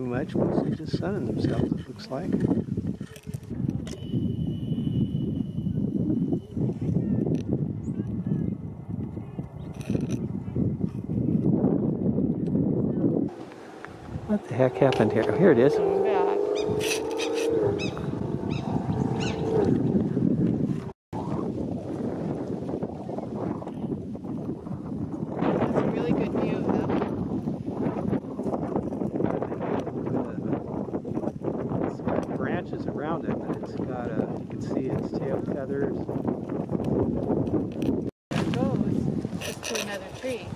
too much because they're just sunning themselves, it looks like. What the heck happened here? Oh, here it is. Branches around it, but it's got a, you can see its tail feathers. Oh, there it goes. To another tree.